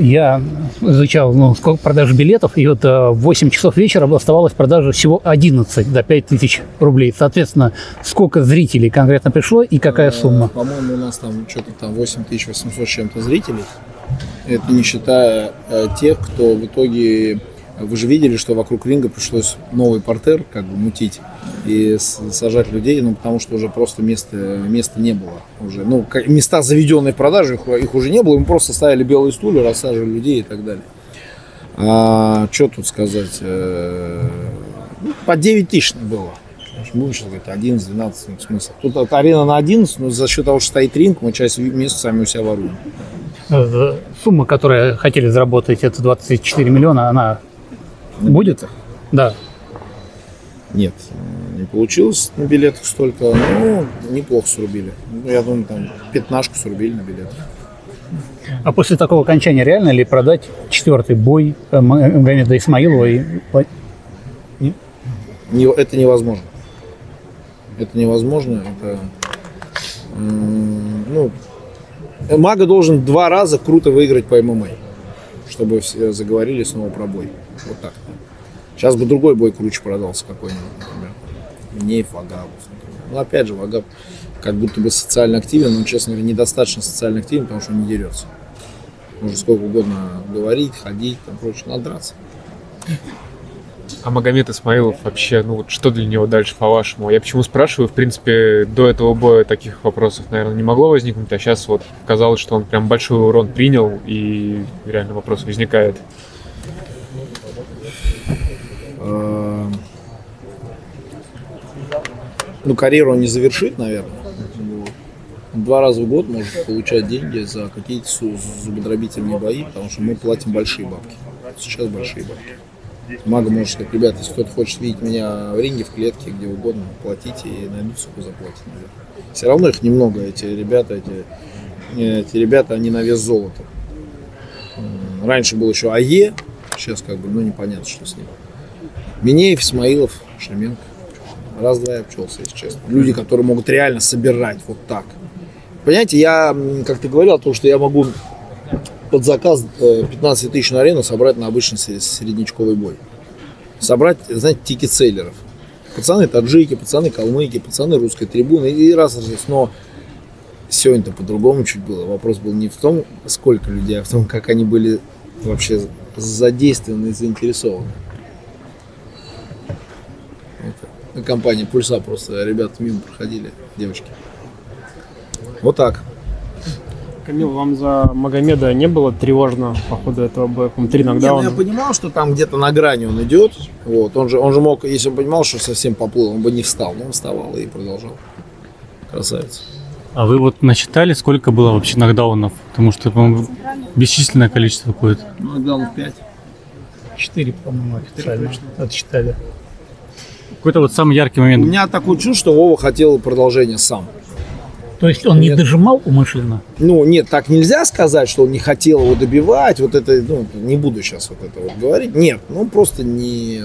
я изучал ну, сколько продаж билетов, и вот э, в 8 часов вечера оставалось продажи всего 11 до 5 тысяч рублей. Соответственно, сколько зрителей конкретно пришло и какая сумма? По-моему, у нас там что-то там 8800 с чем-то зрителей. Это не считая э, тех, кто в итоге... Вы же видели, что вокруг ринга пришлось новый портер как бы мутить и сажать людей, ну, потому что уже просто места, места не было уже. Ну, места заведенные в продаже, их, их уже не было, мы просто ставили белые стулья, рассаживали людей и так далее. А, что тут сказать? Э, ну, по 9 тысяч было. Будем сейчас говорить, 11, 12, ну, смысл. Тут от арена на 11, но за счет того, что стоит ринг, мы часть мест сами у себя воруем. Э, Сумма, которую хотели заработать, это 24 миллиона, она будет? Да. Нет, не получилось на билетах столько. Ну, неплохо срубили. Ну, я думаю, там пятнашку срубили на билетах. А после такого окончания реально ли продать четвертый бой э, Магомеда Исмаилова? И... Не- это невозможно. Это невозможно. Это, ну, Мага должен два раза круто выиграть по ММА, чтобы все заговорили снова про бой. Вот так. Сейчас бы другой бой круче продался какой-нибудь, например. Минеев, Вагабов. Ну, опять же, Вагаб как будто бы социально активен, но, честно говоря, недостаточно социально активен, потому что он не дерется. Можно сколько угодно говорить, ходить, там прочее, надо драться. А Магомед Исмаилов вообще, ну вот что для него дальше, по-вашему? Я почему спрашиваю, в принципе, до этого боя таких вопросов, наверное, не могло возникнуть, а сейчас вот казалось, что он прям большой урон принял, и реально вопрос возникает. Э, Ну, карьеру он не завершит, наверное. Вот. Два раза в год может получать деньги за какие-то зубодробительные бои, потому что мы платим большие бабки. Сейчас большие бабки. Мага может сказать, ребята, если кто-то хочет видеть меня в ринге, в клетке, где угодно, платите и найдутся, кто заплатит, наверное. Все равно их немного, эти ребята, эти, э, эти ребята, они на вес золота. Раньше был еще АЕ, сейчас как бы, ну, непонятно, что с ним. Минеев, Исмаилов, Шеменко. Раз-два я обчелся, если честно. Люди, которые могут реально собирать вот так. Понимаете, я, как ты говорил, о том, что я могу под заказ э, 15 тысяч на арену собрать на обычный сре- среднячковый бой. Собрать, знаете, тикет-селлеров. Пацаны таджики, пацаны калмыки, пацаны русской трибуны и раз, раз, раз. Но сегодня-то по-другому чуть было. Вопрос был не в том, сколько людей, а в том, как они были вообще задействованы заинтересованы. Это на компании Пульса просто ребята мимо проходили, девочки. Вот так. Камил, вам за Магомеда не было тревожно по ходу этого боя? Три Не, ну нокдауна. я понимал, что там где-то на грани он идет. Вот, он же, он же мог, если он понимал, что совсем поплыл, он бы не встал. Но он вставал и продолжал. Красавец. А вы вот насчитали, сколько было вообще нокдаунов? Потому что, по-моему, бесчисленное количество какое-то. Нокдаунов 5. Четыре, по-моему, официально отсчитали. Какой-то вот самый яркий У момент. меня такое чувство, что Вова хотел продолжения сам. То есть он не Нет. дожимал умышленно? Ну, нет, так нельзя сказать, что он не хотел его добивать. Вот это, ну, не буду сейчас вот это вот говорить. Нет, ну просто не...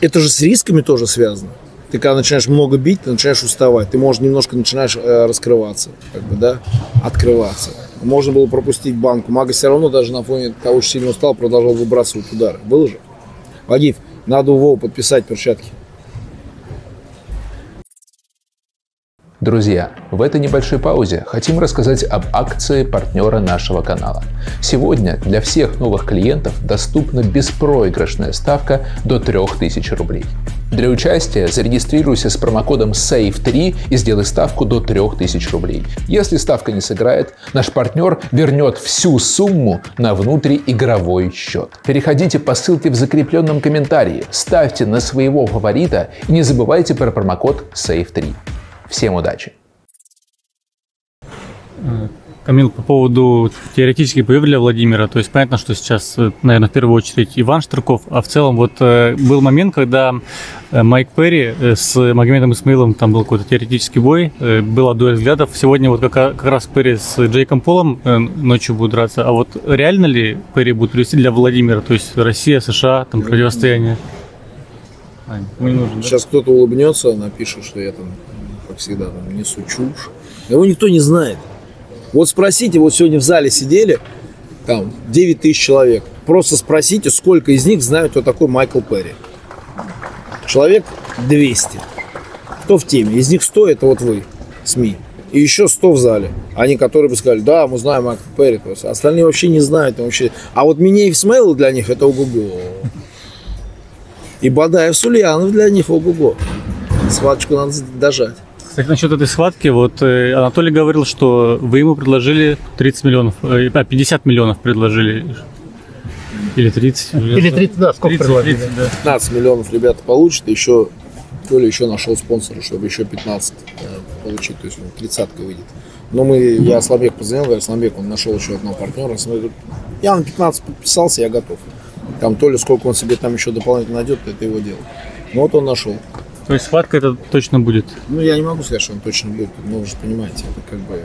Это же с рисками тоже связано. Ты когда начинаешь много бить, ты начинаешь уставать. Ты, может, немножко начинаешь э, раскрываться, как бы, да, открываться. Можно было пропустить банку. Мага все равно даже на фоне того, что сильно устал, продолжал выбрасывать удары. Было же? Вагиф, надо у Вова подписать перчатки. Друзья, в этой небольшой паузе хотим рассказать об акции партнера нашего канала. Сегодня для всех новых клиентов доступна беспроигрышная ставка до 3000 рублей. Для участия зарегистрируйся с промокодом SAVE3 и сделай ставку до 3000 рублей. Если ставка не сыграет, наш партнер вернет всю сумму на внутриигровой счет. Переходите по ссылке в закрепленном комментарии, ставьте на своего фаворита и не забывайте про промокод SAVE3. Всем удачи! Камил, по поводу теоретических боев для Владимира, то есть понятно, что сейчас, э, наверное, в первую очередь Иван Штырков, а в целом вот э, был момент, когда э, Майк Перри с Магомедом Исмаиловым, там был какой-то теоретический бой, была дуэль взглядов. Сегодня вот как, как раз Перри с Джейком Полом ночью будут драться. А вот реально ли Перри будет привести для Владимира, то есть Россия, США, там противостояние? Сейчас кто-то улыбнется, напишет, что я там как всегда, там, несу чушь. Его никто не знает. Вот спросите, вот сегодня в зале сидели, там, 9 тысяч человек. Просто спросите, сколько из них знают, кто такой Майкл Перри. Человек 200. Кто в теме? Из них 100 это вот вы, СМИ. И еще 100 в зале. Они, которые бы сказали, да, мы знаем Майкл Перри. То есть остальные вообще не знают. Вообще. А вот Минеев Смейл для них это ого-го. И Бадаев Сульянов для них ого-го. Схваточку надо дожать. Кстати, насчет этой схватки, вот э, Анатолий говорил, что вы ему предложили 30 миллионов, э, а, 50 миллионов предложили. Или 30. Или 30, да, сколько 30, предложили? 30, да. 15 миллионов ребята получат, и еще Толя еще нашел спонсора, чтобы еще 15 э, получить, то есть ну, 30 выйдет. Но мы, я Слабек позвонил, говорю, Слабек, он нашел еще одного партнера. Говорит, я на 15 подписался, я готов. Там Толя, сколько он себе там еще дополнительно найдет, это его дело. Ну вот он нашел. То есть схватка это точно будет. Ну, я не могу сказать, что он точно будет, но вы же понимаете, это как бы...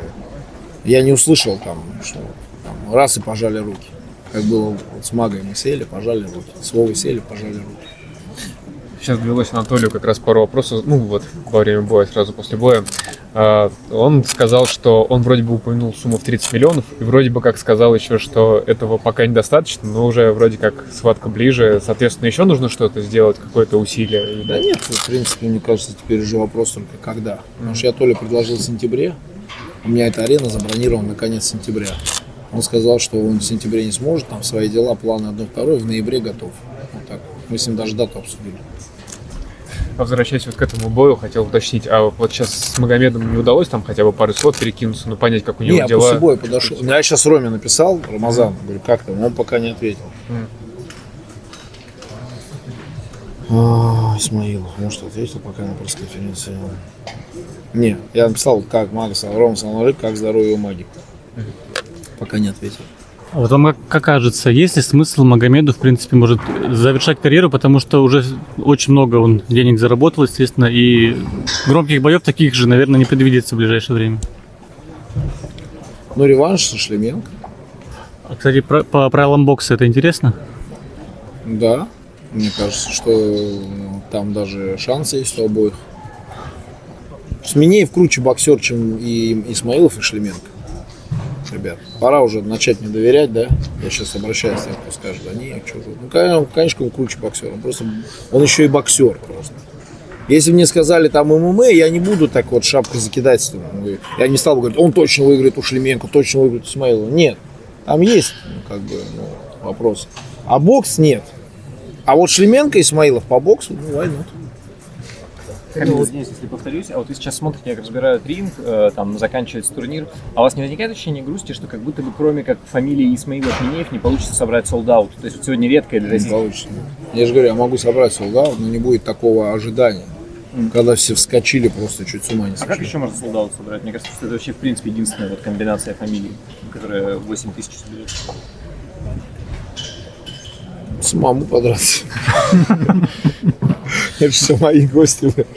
Я не услышал там, что там, раз и пожали руки. Как было вот с Магой мы сели, пожали руки. С Вовой сели, пожали руки. Сейчас довелось Анатолию как раз пару вопросов, ну вот, во время боя, сразу после боя. А, Он сказал, что он вроде бы упомянул сумму в 30 миллионов, и вроде бы как сказал еще, что этого пока недостаточно, но уже вроде как схватка ближе, соответственно, еще нужно что-то сделать, какое-то усилие. Да нет, в принципе, мне кажется, теперь уже вопрос только когда. Потому что я Толя предложил в сентябре, у меня эта арена забронирована на конец сентября. Он сказал, что он в сентябре не сможет, там свои дела, планы одно, второе, в ноябре готов. Вот так. Мы с ним даже дату обсудили. Возвращаясь вот к этому бою, хотел уточнить, а вот сейчас с Магомедом не удалось там хотя бы пару слов перекинуться, ну понять, как у него Не, я дела? после боя подошел. Ну, Я сейчас Роме написал, Рамазан, говорю, как там? Он пока не ответил. Мгм. А, Исмаилов, может, ответил пока на пресс-конференции. Не, я написал, как Мага сказал, Рома сказал, как здоровье у Маги. Пока не ответил. Вот вам как, кажется, есть ли смысл Магомеду, в принципе, может завершать карьеру, потому что уже очень много он денег заработал, естественно, и громких боев таких же, наверное, не предвидится в ближайшее время. Ну, реванш со Шлеменко. А, кстати, про- по правилам бокса это интересно? Да, мне кажется, что э, там даже шансы есть у обоих. Сменеев круче боксер, чем и Исмаилов и Шлеменко. Ребят, пора уже начать мне доверять, да? Я сейчас обращаюсь кто скажет, да нет, что же. Ну, конечно, он круче боксер. Он просто, он еще и боксер просто. Если мне сказали там ММА, я не буду так вот шапкой закидать. Я не стал бы говорить, он точно выиграет у Шлеменко, точно выиграет у Исмаилова. Нет, там есть ну, как бы ну, вопрос. А бокс нет. А вот Шлеменко и Исмаилов по боксу, ну, войнут. Камил, извините, если повторюсь, а вот вы сейчас смотрите, как разбирают ринг, э, там заканчивается турнир, а у вас не возникает ощущение грусти, что как будто бы кроме как фамилии Исмаилов Минеев не получится собрать солдат? То есть вот сегодня редкое для Не российских получится. Я же говорю, я могу собрать солдат, но не будет такого ожидания. Когда все вскочили, просто чуть с ума не А как сошли. еще можно солдат собрать? Мне кажется, что это вообще в принципе единственная вот комбинация фамилий, которая 8 тысяч соберет. Самому подраться. Это все мои гости. были.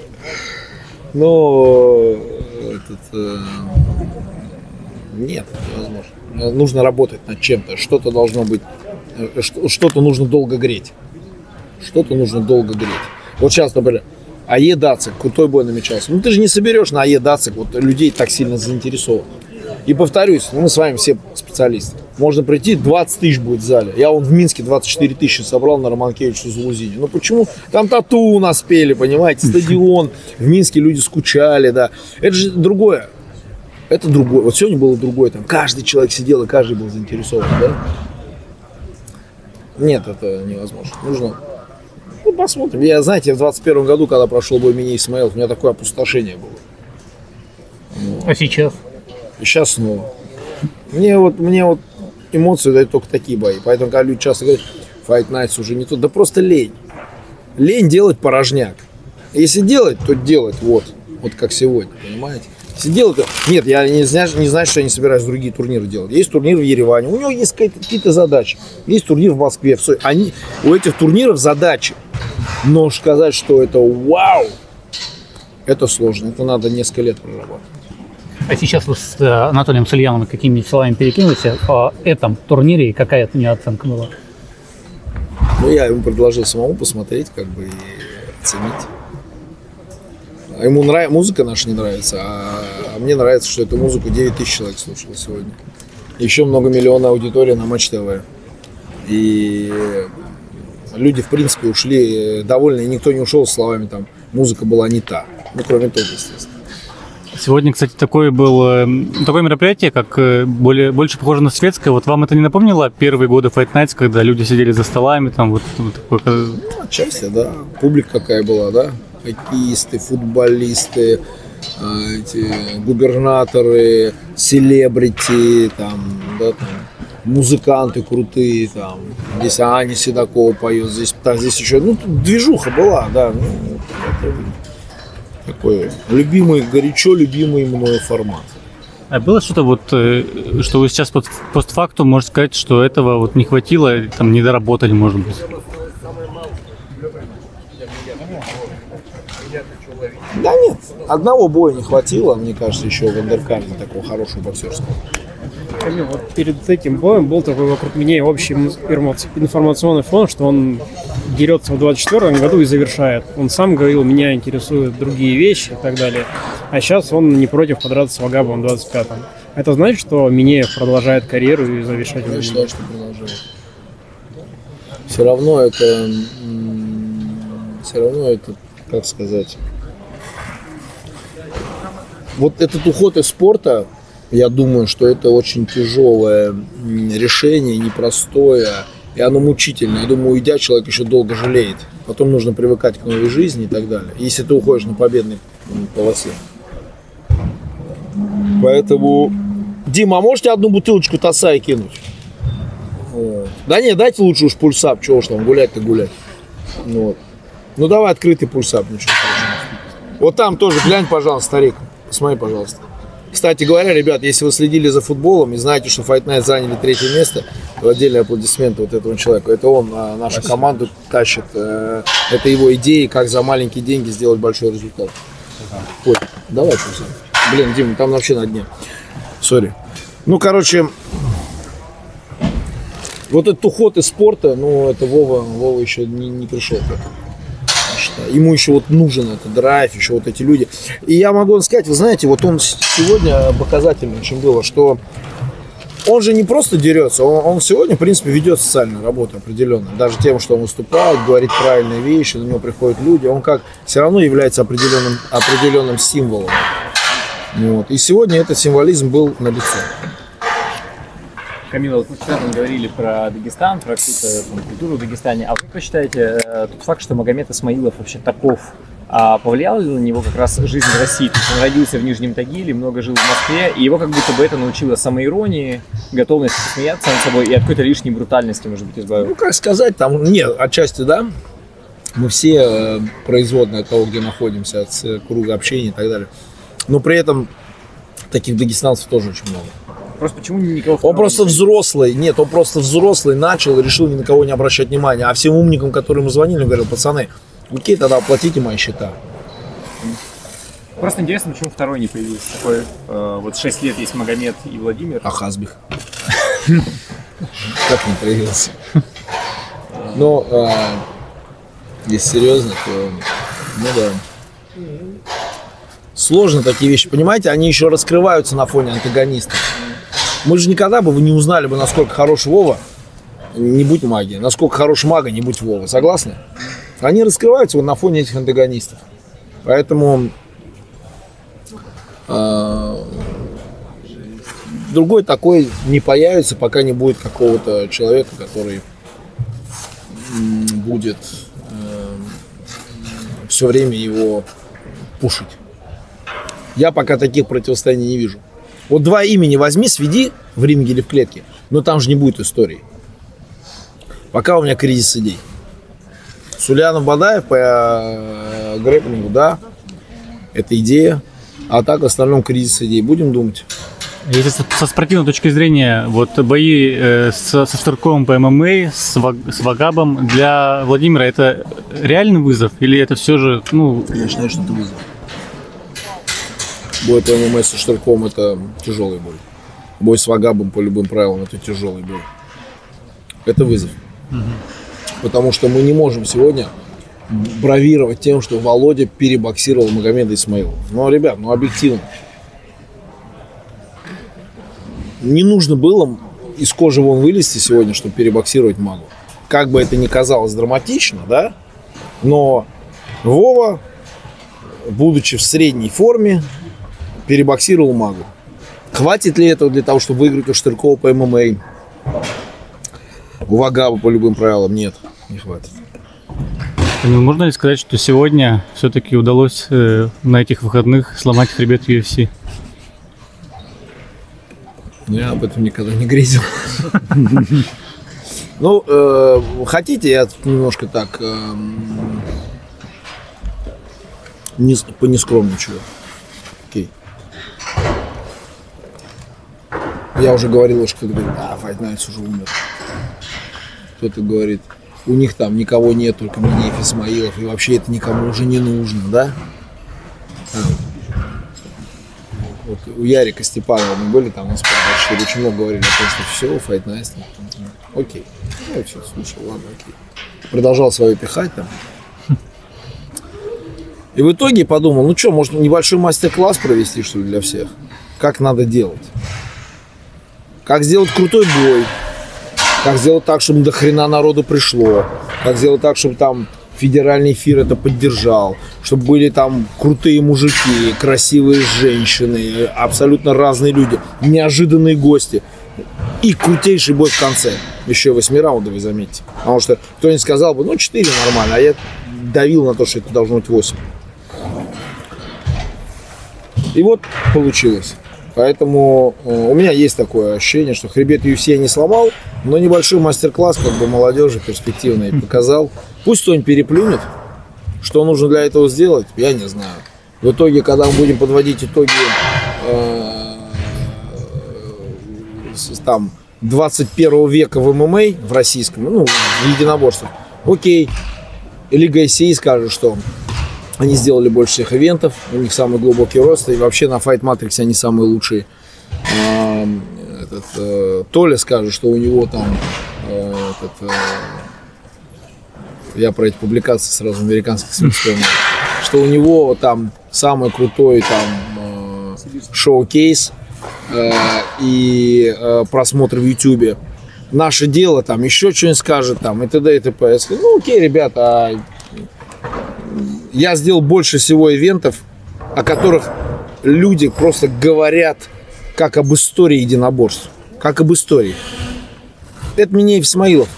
Но э, этот, э, нет, невозможно. Нужно работать над чем-то. Что-то должно быть, э, что- что-то нужно долго греть. Что-то нужно долго греть. Вот сейчас, например, АЕ Дацик, крутой бой намечался. Ну ты же не соберешь на АЕ Дацик вот людей так сильно заинтересованных. И повторюсь, ну, мы с вами все специалисты. Можно прийти, 20 тысяч будет в зале. Я вон в Минске 24 тысячи собрал на Романкевича Зулузине. Ну почему? Там тату у нас пели, понимаете, стадион. В Минске люди скучали, да. Это же другое. Это другое. Вот сегодня было другое. Там каждый человек сидел и каждый был заинтересован, да? Нет, это невозможно. Нужно ну, посмотрим. Я, знаете, в 21 году, когда прошел бой Мини Исмаилов, у меня такое опустошение было. А сейчас? И сейчас снова. Мне вот, мне вот эмоции дают только такие бои. Поэтому, когда люди часто говорят, Fight Nights уже не то, да просто лень. Лень делать порожняк. Если делать, то делать вот. Вот как сегодня, понимаете? Если делать, то... Нет, я не знаю, не знаю, что я не собираюсь другие турниры делать. Есть турнир в Ереване, у него есть какие-то, задачи. Есть турнир в Москве, в Сочи. Они, у этих турниров задачи. Но сказать, что это вау, это сложно. Это надо несколько лет прорабатывать. А сейчас вы с э, Анатолием Сульяновым какими словами перекинулись о этом турнире и какая у него оценка была? Ну, я ему предложил самому посмотреть, как бы, и оценить. А ему нрав... музыка наша не нравится, а... а мне нравится, что эту музыку 9 тысяч человек слушало сегодня. Еще много миллиона аудитории на Матч ТВ. И люди, в принципе, ушли довольны, и никто не ушел с словами там «музыка была не та». Ну, кроме того, естественно. Сегодня, кстати, такое было такое мероприятие, как э, более, больше похоже на светское. Вот вам это не напомнило первые годы Fight Nights, когда люди сидели за столами, там вот, вот такое, отчасти, да. Публика какая была, да. Хоккеисты, футболисты, э, эти губернаторы, селебрити, там, да, там, музыканты крутые, там. Здесь Аня Седокова поет, здесь, так, здесь еще, ну, движуха была, да. Ну, это такой любимый, горячо любимый мною формат. А было что-то вот, э, что вы сейчас под, постфактум можете сказать, что этого вот не хватило, там не доработали, может быть? Да нет, одного боя не хватило, мне кажется, еще в андеркарде такого хорошего боксерского. Камил, вот перед этим боем был такой вокруг меня общий информаци- информационный фон, что он дерется в 24 году и завершает. Он сам говорил, меня интересуют другие вещи и так далее. А сейчас он не против подраться с Вагабом в 25-м. Это значит, что Минеев продолжает карьеру и завершать Я считаю, что продолжает. Все равно это, все равно это, как сказать, вот этот уход из спорта, я думаю, что это очень тяжелое решение, непростое, и оно мучительное. Я думаю, уйдя, человек еще долго жалеет. Потом нужно привыкать к новой жизни и так далее. Если ты уходишь на победной м, полосе. Поэтому, Дима, а можете одну бутылочку Тасай кинуть? Вот. Да не, дайте лучше уж пульсап, чего уж там гулять-то гулять. Ну, вот. ну давай открытый пульсап, ничего. Вот там тоже, глянь, пожалуйста, старик. Посмотри, пожалуйста. Кстати говоря, ребят, если вы следили за футболом и знаете, что Fight Night заняли третье место, то отдельные аплодисменты вот этому человеку. Это он а, нашу команду тащит. Э, Это его идеи, как за маленькие деньги сделать большой результат. Вот, давай, пульсап. Блин, Дима, там вообще на дне. Сори. Ну, короче, вот этот уход из спорта, ну, это Вова, Вова еще не, не пришел к этому. Считаю. Ему еще вот нужен этот драйв, еще вот эти люди. И я могу сказать, вы знаете, вот он сегодня показательно очень было, что он же не просто дерется, он, он сегодня, в принципе, ведет социальную работу определенно. Даже тем, что он выступает, говорит правильные вещи, на него приходят люди, он как все равно является определенным, определенным символом. Вот. И сегодня этот символизм был налицо. Камила, вот мы вчера там говорили про Дагестан, про культуру в Дагестане. А вы считаете, э, тот факт, что Магомед Исмаилов вообще таков, а повлияла ли на него как раз жизнь в России? То есть он родился в Нижнем Тагиле, много жил в Москве, и его как будто бы это научило самоиронии, готовности смеяться над собой и от какой-то лишней брутальности, может быть, избавило. Ну, как сказать, там, нет, отчасти, да. Мы все э, производные от того, где находимся, от э, круга общения и так далее. Но при этом таких дагестанцев тоже очень много. Просто почему никого Он просто не- взрослый, нет, он просто взрослый начал и решил ни на кого не обращать внимания. А всем умникам, которые ему звонили, он говорил, пацаны, окей, тогда оплатите мои счета. Просто интересно, почему второй не появился. Такой, э, вот 6 лет есть Магомед и Владимир. А Хазбих? Как не проявился? Но, а, если серьезно, то, ну да. Сложно такие вещи, понимаете, они еще раскрываются на фоне антагонистов. Мы же никогда бы вы не узнали бы, насколько хорош Вова, не будь магии, насколько хорош мага, не будь Вова. Согласны? Они раскрываются вот на фоне этих антагонистов. Поэтому а, другой такой не появится, пока не будет какого-то человека, который будет все время его пушить. Я пока таких противостояний не вижу. Вот два имени возьми, сведи в ринге или в клетке, но там же не будет истории. Пока у меня кризис идей. Сулянов Бадаев по э, грэпплингу, да, это идея. А так в остальном кризис идей. Будем думать. Если со, со спортивной точки зрения, вот бои э, со, со Штырковым по ММА, с, Ваг- с Вагабом для Владимира это реальный вызов или это все же, ну, Я считаю, что это вызов. Бой по ММА со Штырковым это тяжелый бой. Бой с Вагабом по любым правилам это тяжелый бой. Это вызов. Потому что мы не можем сегодня бравировать тем, что Володя перебоксировал Магомеда Исмаилова. Ну, ребят, ну объективно. Не нужно было из кожи вон вылезти сегодня, чтобы перебоксировать Магу. Как бы это ни казалось драматично, да, но Вова, будучи в средней форме, перебоксировал Магу. Хватит ли этого для того, чтобы выиграть у Штыркова по ММА? У Вагаба по любым правилам? Нет, не хватит. Ну, Можно ли сказать, что сегодня все-таки удалось э, на этих выходных сломать хребет UFC? Ну, Я об этом никогда не грезил. Ну, э, хотите, я немножко так эм, не, понескромничаю. Я уже говорил, что кто-то говорит, а, Fight Nights уже умер. Кто-то говорит, у них там никого нет, только Минеев Исмаилов, и вообще это никому уже не нужно, да? Вот у Ярика Степанова мы были там на спортбашире, очень много говорили о том, что все, Fight Night. там, Окей. Я все слушал, ладно, окей. Продолжал свое пихать там. И в итоге подумал, ну что, может небольшой мастер-класс провести, что ли, для всех? Как надо делать? Как сделать крутой бой? Как сделать так, чтобы до хрена народу пришло? Как сделать так, чтобы там федеральный эфир это поддержал? Чтобы были там крутые мужики, красивые женщины, абсолютно разные люди, неожиданные гости. И крутейший бой в конце. Еще восьмираундовый, заметьте. Потому что кто-нибудь сказал бы, ну, 4 нормально, а я давил на то, что это должно быть 8. И вот получилось. Поэтому э, у меня есть такое ощущение, что хребет UFC я не сломал, но небольшой мастер-класс как бы молодежи перспективный показал. Пусть кто-нибудь переплюнет, что нужно для этого сделать, я не знаю. В итоге, когда мы будем подводить итоги э, там 21 века в ММА, в российском, ну, в единоборствах, окей, Лига СИ скажет, что они сделали больше всех ивентов, у них самый глубокий рост, и вообще на Fight Matrix они самые лучшие. Этот, э, Толя скажет, что у него там э, этот, э, я про эти публикации сразу американских СМИ что у него там самый крутой там шоу-кейс и просмотр в Ютубе. Наше дело там еще что-нибудь скажет там и т.д. и т.п. Ну окей, ребята, а я сделал больше всего ивентов, о которых люди просто говорят как об истории единоборств. Как об истории. Это Минеев Исмаилов.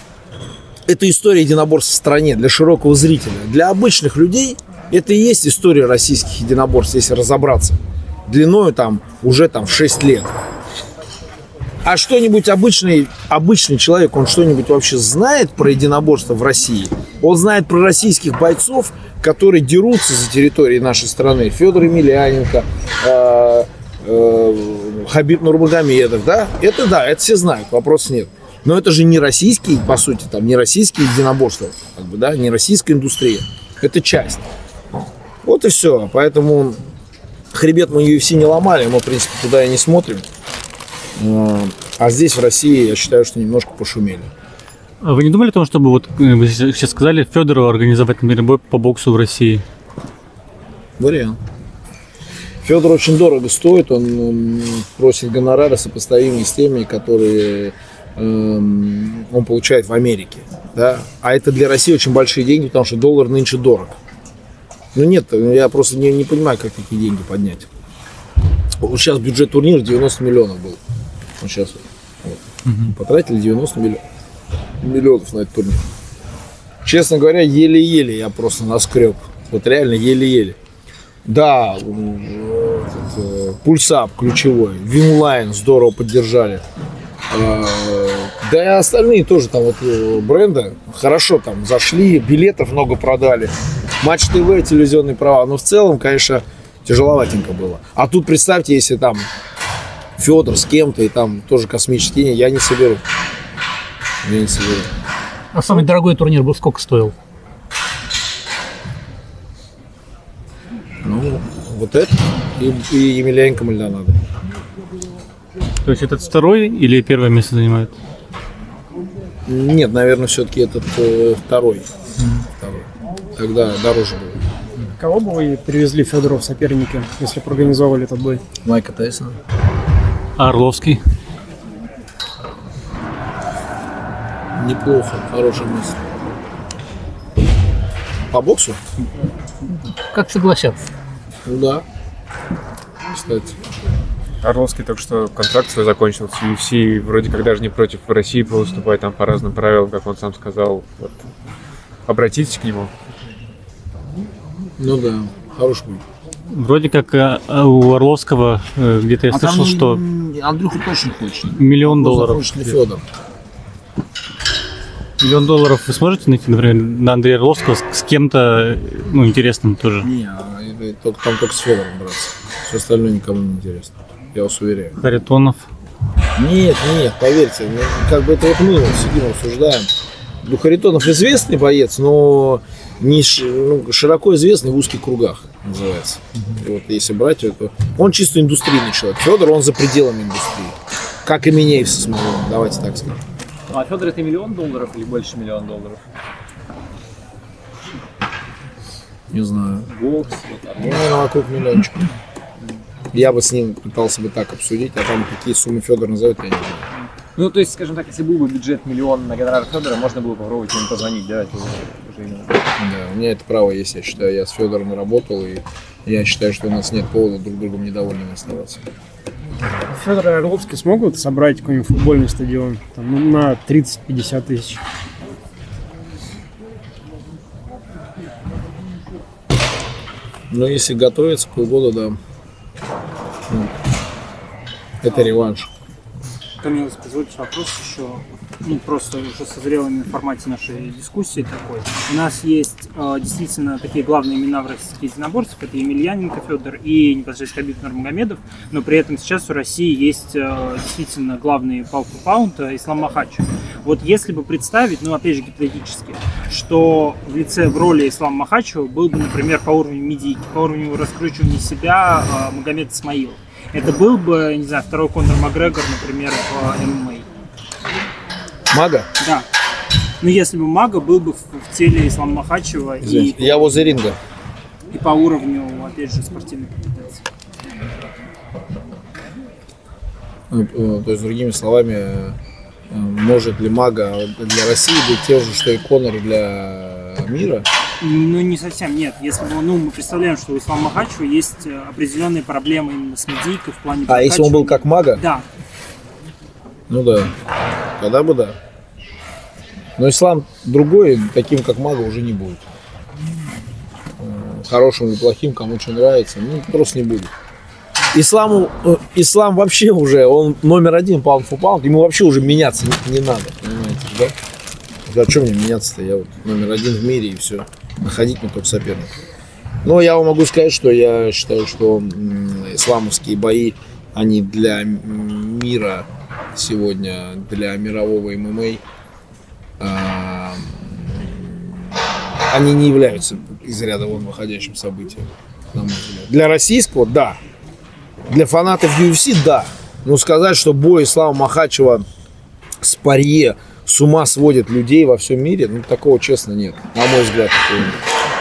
Это история единоборств в стране для широкого зрителя. Для обычных людей это и есть история российских единоборств, если разобраться. Длиною там уже там в 6 лет. А что-нибудь обычный, обычный человек, он что-нибудь вообще знает про единоборство в России? Он знает про российских бойцов, которые дерутся за территорией нашей страны. Федор Емельяненко, э, э, Хабиб Нурмагомедов, да? Это да, это все знают, вопросов нет. Но это же не российские, по сути, там, не российские единоборства, как бы, да, не российская индустрия. Это часть. Вот и все. Поэтому хребет мы UFC не ломали, мы, в принципе, туда и не смотрим. Э, А здесь, в России, я считаю, что немножко пошумели. А вы не думали о том, чтобы, вот э, вы сейчас сказали, Федору организовать, бой по боксу в России? Вариант. Федор очень дорого стоит, он просит гонорары сопоставимые с теми, которые эм, он получает в Америке. Да? А это для России очень большие деньги, потому что доллар нынче дорог. Ну нет, я просто не, не понимаю, как такие деньги поднять. Вот сейчас бюджет турнира 90 миллионов был. Вот сейчас вот. потратили 90 миллионов, миллионов на этот турнир. Честно говоря, еле-еле я просто наскреб. Вот реально еле-еле. Да, э, Pulse Up ключевой, Winline здорово поддержали. Э, Да и остальные тоже там вот э, бренды хорошо там зашли, билетов много продали. Матч ТВ, телевизионные права. Но в целом, конечно, тяжеловатенько было. А тут представьте, если там Федор с кем-то и там тоже космические, я не соберу. Я не соберу. А самый дорогой турнир был сколько стоил? Ну, вот это и, и Емельяненко Мальдонадо. То есть этот второй или первое место занимает? Нет, наверное, все-таки этот э, второй. Второй. Тогда дороже было. Кого бы вы привезли Федоров в соперники, если бы организовывали этот бой? Майка Тайсона. Орловский. Неплохо, хорошая мысль. По боксу? Как согласятся? Ну да. Кстати. Орловский только что контракт свой закончил с UFC, вроде как даже не против в России выступать там по разным правилам, как он сам сказал. Вот. Обратитесь к нему. Ну да, хороший бой. Вроде как э, у Орловского э, где-то я А там слышал, что Андрюха точно хочет. миллион долларов. ли Федор? Миллион долларов вы сможете найти, например, на Андрея Орловского с, кем-то, ну, интересным тоже? Не, а только, там только с Федором драться. Все остальное никому не интересно. Я вас уверяю. Харитонов. Нет, нет, поверьте, как бы это вот мы сидим, обсуждаем. Ну, Харитонов известный боец, но не ш- ну, широко известный в узких кругах называется. И вот если брать, то он чисто индустрийный человек. Федор, он за пределами индустрии. Как и Минеев со Смоловым, давайте так скажем. Ну, а Федор это миллион долларов или больше миллиона долларов? Не знаю. Бокс, вот, Ну, наверное, вокруг миллиончика. Я бы с ним пытался бы так обсудить, а там какие суммы Федор назовет, я не знаю. Ну, то есть, скажем так, если был бы бюджет миллион на гонорар Федора, можно было попробовать ему позвонить, да, это уже, именно. Да, у меня это право есть, я считаю. Я с Федором работал, и я считаю, что у нас нет повода друг другом недовольными оставаться. Федор и Орловский смогут собрать какой-нибудь футбольный стадион там, ну, на 30-50 тысяч? Но если готовиться, полгода, да. Ну, Это реванш. Камил, позвольте вопрос еще, ну, просто уже созрел именно в формате нашей дискуссии такой. У нас есть э, действительно такие главные имена в российских единоборствах, это Емельяненко Федор и непосредственно Хабиб Нурмагомедов, но при этом сейчас в России есть э, действительно главный паунд паунд Ислам Махачев. Вот если бы представить, ну, опять же, гипотетически, что в лице, в роли Ислама Махачева был бы, например, по уровню медийки, по уровню раскручивания себя э, Магомед Исмаилов, это был бы, не знаю, второй Конор Макгрегор, например, в ММА. Мага? Да. Ну, если бы Мага был бы в, в теле Ислама Махачева и, Извините, Я возле ринга. и по уровню, опять же, спортивной компетенции. Ну, э, То есть, другими словами, э, может ли Мага для России быть тем же, что и Конор для мира? Ну, не совсем, нет. Если бы, ну, мы представляем, что у Ислама Махачева есть э, определенные проблемы именно с медийкой в плане А если он был как Мага? Да. Ну да. Тогда бы да. Но ислам другой, таким как Мага, уже не будет. Э, Хорошим или плохим, кому что нравится, ну, просто не будет. Исламу, э, ислам вообще уже, он номер один паунд for паунд, ему вообще уже меняться не, не надо, понимаете, да? Что мне меняться-то? Я вот номер один в мире и все. Находить мне только соперника. Но я вам могу сказать, что я считаю, что исламовские бои, они для мира сегодня, для мирового ММА, они не являются из ряда вон выходящим событием, на мой взгляд. Для российского, да. Для фанатов UFC, да. Но сказать, что бой Ислама Махачева с Парье с ума сводит людей во всем мире, ну такого честно нет. На мой взгляд, такого нет.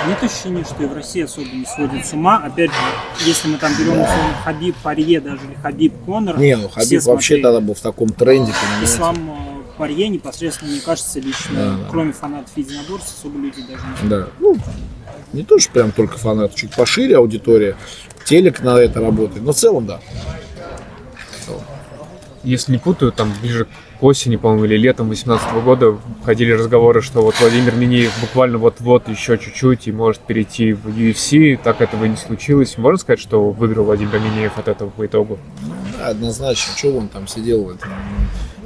Нет ощущения, что и в России особо не сводит с ума. Опять же, если мы там берем условно Хабиб Парье, даже или Хабиб Конор, Не, ну Хабиб вообще смотрели. тогда был в таком тренде, понимаете. Ислам Парье непосредственно, мне кажется, лично, Да, да. кроме фанатов единоборств, особо люди даже не Да. Ну, не то, что прям только фанат, чуть пошире аудитория, телек на это работает, но в целом да. Если не путаю, там ближе к осени, по-моему, или летом 2018 года ходили разговоры, что вот Владимир Минеев буквально вот-вот еще чуть-чуть и может перейти в UFC. Так этого и не случилось. Можно сказать, что выиграл Владимир Минеев от этого по итогу? Да, однозначно, что он там сидел, это, м,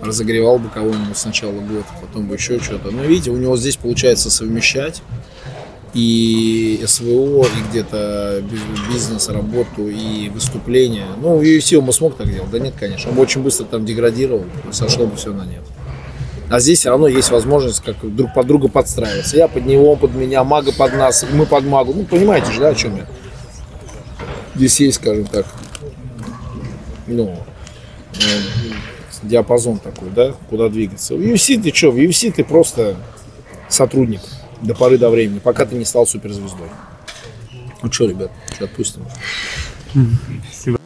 разогревал бы кого-нибудь сначала год, потом бы еще что-то. Но видите, у него здесь получается совмещать и СВО, и где-то би- бизнес, работу, и выступления. Ну, UFC он бы смог так делать? Да нет, конечно. Он бы очень быстро там деградировал, сошло бы все на нет. А здесь все равно есть возможность как друг под друга подстраиваться. Я под него, он под меня, мага под нас, мы под магу. Ну, понимаете же, да, о чем я? Здесь есть, скажем так, ну, э, диапазон такой, да, куда двигаться. В UFC ты что, в UFC ты просто сотрудник. До поры до времени, пока ты не стал суперзвездой. Ну что, ребят, что отпустим? Спасибо.